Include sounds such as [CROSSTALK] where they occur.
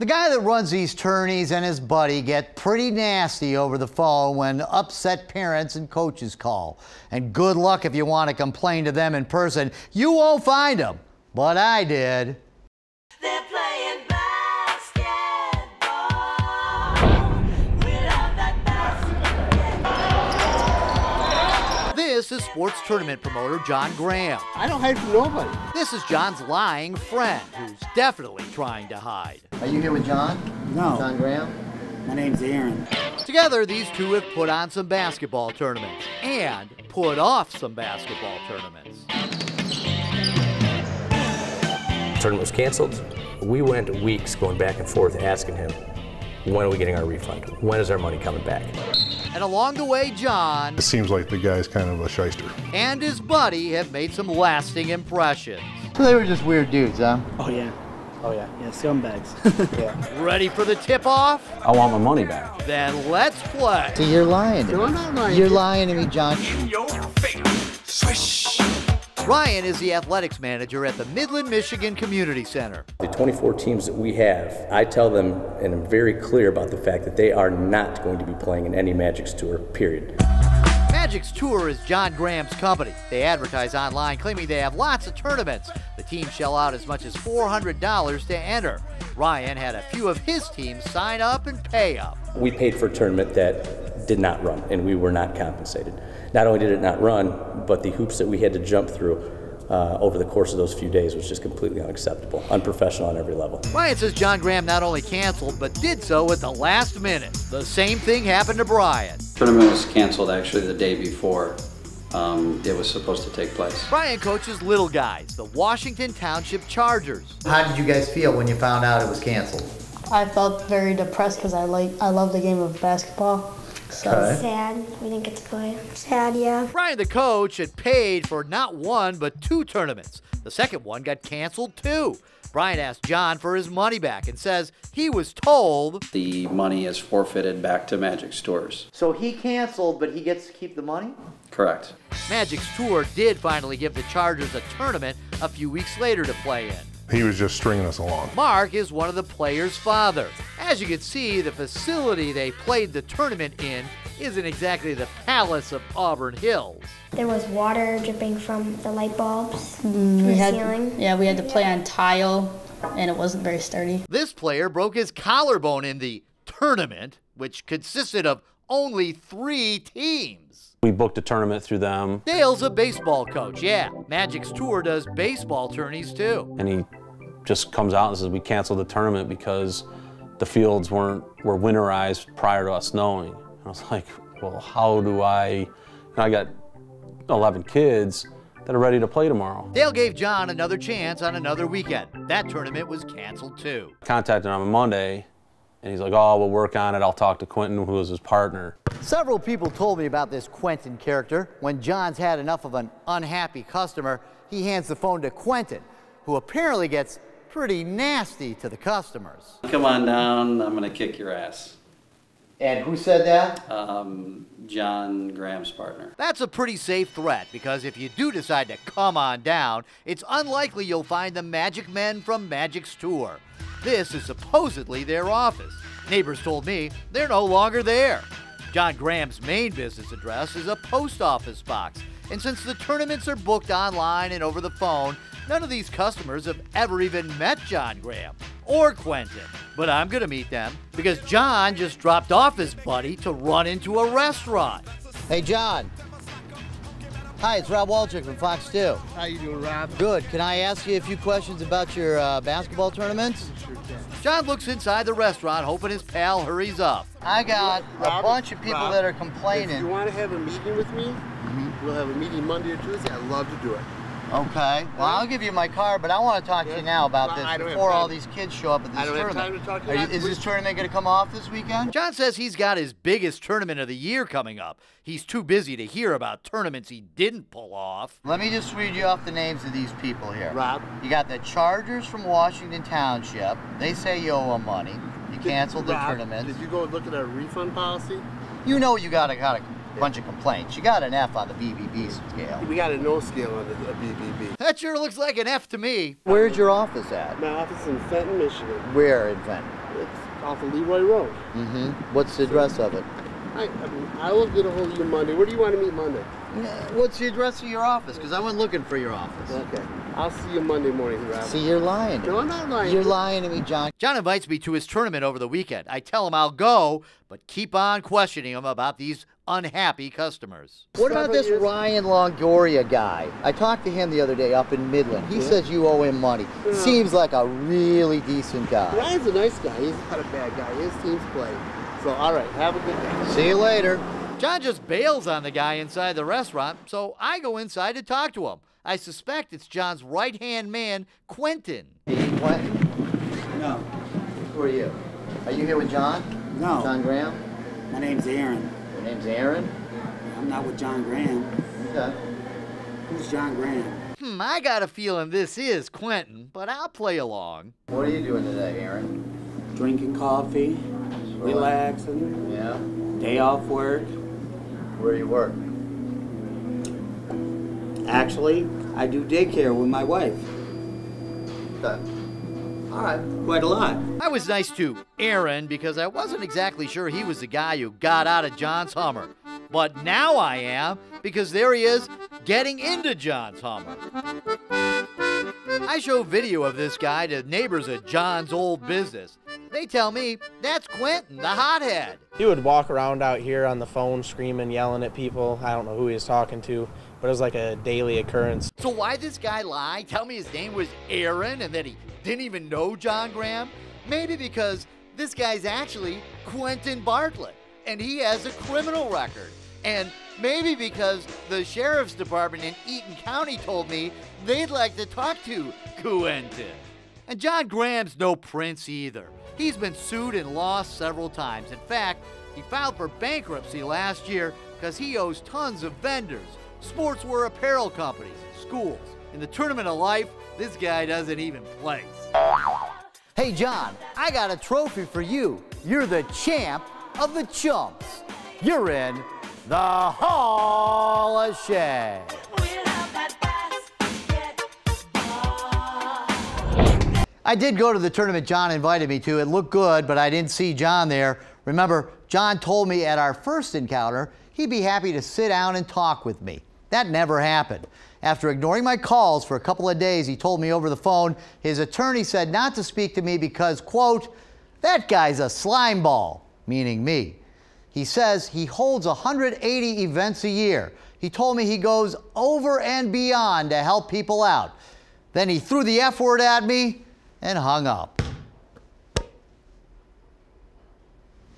The guy that runs these tourneys and his buddy get pretty nasty over the phone when upset parents and coaches call. And good luck if you want to complain to them in person. You won't find them. But I did. This is sports tournament promoter John Graham. I don't hide from nobody. This is John's lying friend who's definitely trying to hide. Are you here with John? No. John Graham? My name's Aaron. Together, these two have put on some basketball tournaments and put off some basketball tournaments. tournament was canceled. We went weeks going back and forth asking him, when are we getting our refund? When is our money coming back? And along the way, John It seems like the guy's kind of a shyster. and his buddy have made some lasting impressions. So they were just weird dudes, huh? Oh yeah. Oh yeah. Yeah, scumbags. [LAUGHS] yeah. Ready for the tip off? I want my money back. Then let's play. So you're lying to No, me. I'm not lying. You're lying to me, John. Ryan is the athletics manager at the Midland, Michigan Community Center. The 24 teams that we have, I tell them and I'm very clear about the fact that they are not going to be playing in any Magic's Tour, period. Magic's Tour is John Graham's company. They advertise online claiming they have lots of tournaments. The teams shell out as much as $400 to enter. Ryan had a few of his teams sign up and pay up. We paid for a tournament that did not run, and we were not compensated. Not only did it not run, but the hoops that we had to jump through uh, over the course of those few days was just completely unacceptable, unprofessional on every level. Ryan says John Graham not only canceled, but did so at the last minute. The same thing happened to Brian. Tournament was canceled actually the day before um, it was supposed to take place. Brian coaches little guys, the Washington Township Chargers. How did you guys feel when you found out it was canceled? I felt very depressed because I like I love the game of basketball. So Okay. sad we didn't get to play. Sad, yeah. Brian, the coach, had paid for not one, but two tournaments. The second one got canceled too. Brian asked John for his money back and says he was told The money is forfeited back to Magic's Tour. So he canceled, but he gets to keep the money? Correct. Magic's tour did finally give the Chargers a tournament a few weeks later to play in. He was just stringing us along. Mark is one of the players' father. As you can see, the facility they played the tournament in isn't exactly the palace of Auburn Hills. There was water dripping from the light bulbs mm, from We the had, ceiling. yeah, we had to play on tile, and it wasn't very sturdy. This player broke his collarbone in the tournament, which consisted of only three teams. We booked a tournament through them, Dale's a baseball coach. Yeah, Magic's tour does baseball tourneys too. and he just comes out and says we canceled the tournament because the fields weren't were winterized prior to us knowing. I was like, well, how do I? You know, I got 11 kids that are ready to play tomorrow. Dale gave John another chance on another weekend. That tournament was canceled too. I Contacted him on Monday, and he's like, oh, we'll work on it. I'll talk to Quentin, who was his partner. Several people told me about this Quentin character. When John's had enough of an unhappy customer, he hands the phone to Quentin, who apparently gets pretty nasty to the customers. Come on down, I'm gonna kick your ass. And who said that? Um, John Graham's partner. That's a pretty safe threat because if you do decide to come on down, it's unlikely you'll find the Magic Men from Magic's tour. This is supposedly their office. Neighbors told me they're no longer there. John Graham's main business address is a post office box, and since the tournaments are booked online and over the phone, none of these customers have ever even met John Graham or Quentin. But I'm gonna meet them because John just dropped off his buddy to run into a restaurant. Hey, John. Hi, it's Rob Wolchek from Fox 2. How you doing, Rob? Good. Can I ask you a few questions about your uh, basketball tournaments? Sure can. John looks inside the restaurant, hoping his pal hurries up. I got a bunch of people Rob, that are complaining. If you want to have a meeting with me, we'll have a meeting Monday or Tuesday. I'd love to do it. Okay. Well, I'll give you my card, but I want to talk to you now about this I don't have before all these kids show up at this I don't have tournament. time to talk to you. you- is this tournament going to come off this weekend? John says he's got his biggest tournament of the year coming up. He's too busy to hear about tournaments he didn't pull off. Let me just read you off the names of these people here. Rob? You got the Chargers from Washington Township. They say you owe them money. You canceled the Rob, tournament. Did you go look at our refund policy? You know you got a, got a bunch of complaints. You got an F on the BBB scale. We got a no scale on the BBB. That sure looks like an F to me. Where's your office at? My office is in Fenton, Michigan. Where in Fenton? It's off of Leroy Road. Mm-hmm. What's the address of it? I, I, mean, I will get a hold of you Monday. Where do you want to meet Monday? What's the address of your office? Because I went looking for your office. Okay. I'll see you Monday morning, Rob. See, you're lying. No. I'm not lying. You're lying to me, John. John invites me to his tournament over the weekend. I tell him I'll go, but keep on questioning him about these unhappy customers. What about this Ryan Longoria guy? I talked to him the other day up in Midland. He says you owe him money. Yeah. Seems like a really decent guy. Ryan's a nice guy. He's not a bad guy. His team's play. So, all right. Have a good day. See you later. John just bails on the guy inside the restaurant, so I go inside to talk to him. I suspect it's John's right hand man, Quentin. Hey, Quentin, No, who are you? Are you here with John? no. John Graham? My name's Aaron. Your name's Aaron? I'm not with John Graham. Okay. Who's John Graham? Hmm, I got a feeling this is Quentin, but I'll play along. What are you doing today, Aaron? Drinking coffee, relaxing, Yeah. day off work. Where do you work? Actually, I do daycare with my wife. Okay. All right. Quite a lot. I was nice to Aaron because I wasn't exactly sure he was the guy who got out of John's Hummer. But now I am because there he is getting into John's Hummer. I show video of this guy to neighbors at John's old business. They tell me that's Quentin, the hothead. He would walk around out here on the phone screaming, yelling at people. I don't know who he was talking to, but it was like a daily occurrence. So why this guy lie? Tell me his name was Aaron and that he didn't even know John Graham? Maybe because this guy's actually Quentin Bartlett and he has a criminal record. And maybe because the sheriff's department in Eaton County told me they'd like to talk to Quentin. And John Graham's no prince either. He's been sued and lost several times. In fact, he filed for bankruptcy last year because he owes tons of vendors, sportswear apparel companies, schools. In the tournament of life, this guy doesn't even place. Hey, John, I got a trophy for you. You're the champ of the chumps. You're in the Hall of Shame. I did go to the tournament John invited me to. It looked good, but I didn't see John there. Remember, John told me at our first encounter he'd be happy to sit down and talk with me. That never happened. After ignoring my calls for a couple of days, he told me over the phone his attorney said not to speak to me because, quote, that guy's a slime ball, meaning me. He says he holds 180 events a year. He told me he goes over and beyond to help people out. Then he threw the F word at me and hung up.